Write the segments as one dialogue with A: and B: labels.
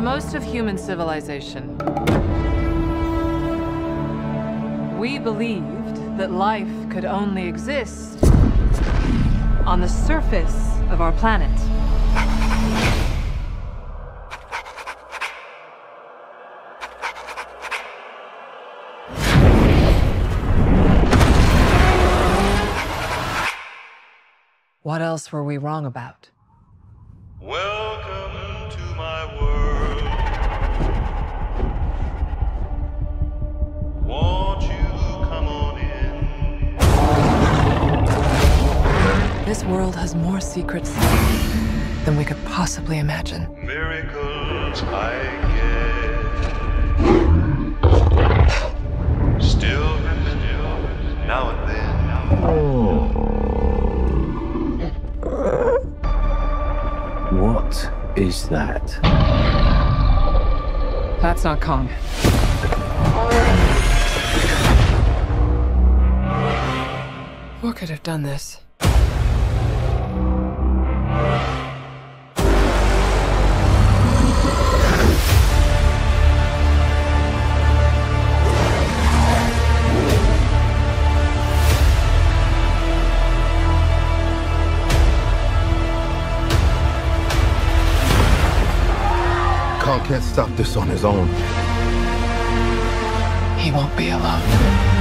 A: most of human civilization, we believed that life could only exist on the surface of our planet. What else were we wrong about?
B: Welcome to my world.
A: World has more secrets than we could possibly imagine.
B: Miracles I get. Still happen now and then. Oh.
C: What is that?
A: That's not Kong. What could have done this?
D: Can't stop this on his own.
A: He won't be alone.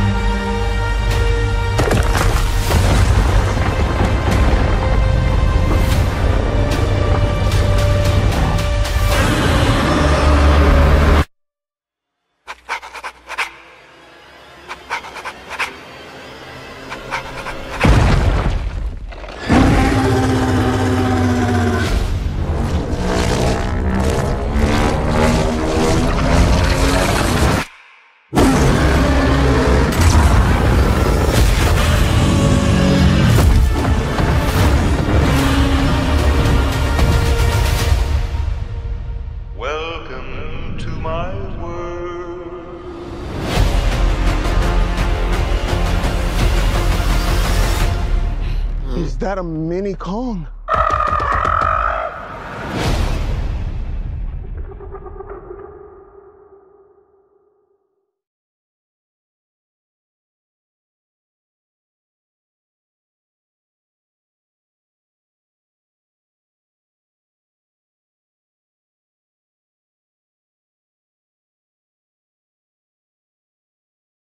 B: To my world.
D: Is that a mini Kong?